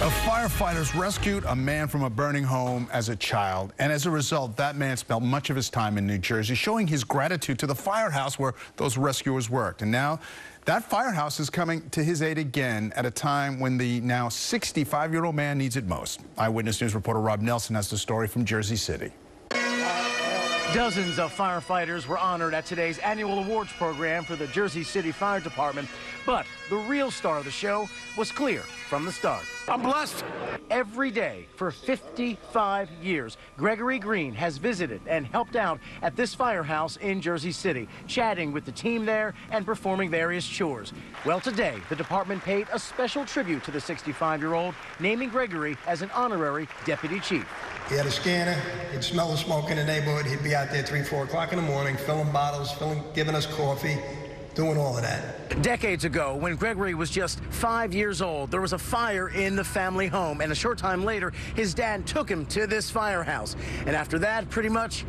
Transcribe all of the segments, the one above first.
A firefighters rescued a man from a burning home as a child, and as a result, that man spent much of his time in New Jersey showing his gratitude to the firehouse where those rescuers worked. And now that firehouse is coming to his aid again at a time when the now 65-year-old man needs it most. Eyewitness News reporter Rob Nelson has the story from Jersey City. Dozens of firefighters were honored at today's annual awards program for the Jersey City Fire Department. But the real star of the show was clear from the start. I'm blessed. Every day for 55 years, Gregory Green has visited and helped out at this firehouse in Jersey City, chatting with the team there and performing various chores. Well, today, the department paid a special tribute to the 65-year-old, naming Gregory as an honorary deputy chief. He had a scanner. He'd smell the smoke in the neighborhood. He'd be out there 3, 4 o'clock in the morning, filling bottles, filling, giving us coffee, doing all of that. Decades ago, when Gregory was just five years old, there was a fire in the family home. And a short time later, his dad took him to this firehouse. And after that, pretty much,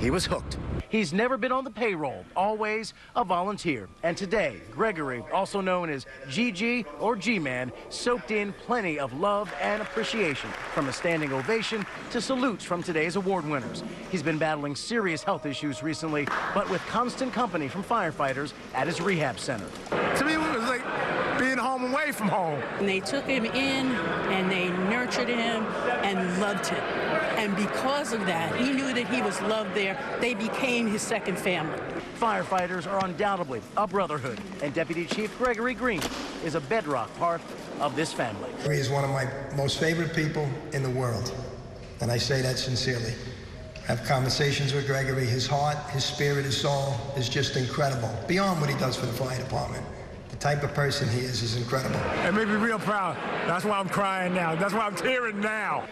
he was hooked. He's never been on the payroll, always a volunteer. And today, Gregory, also known as GG or G-Man, soaked in plenty of love and appreciation from a standing ovation to salutes from today's award winners. He's been battling serious health issues recently, but with constant company from firefighters at his rehab center. To me, it was like being home away from home. And they took him in and they nurtured him and loved him. And because of that, he knew that he was loved there. They became his second family. Firefighters are undoubtedly a brotherhood, and Deputy Chief Gregory Green is a bedrock part of this family. He is one of my most favorite people in the world, and I say that sincerely. I have conversations with Gregory. His heart, his spirit, his soul is just incredible, beyond what he does for the fire department. Type of person he is is incredible. It made me real proud. That's why I'm crying now. That's why I'm tearing now.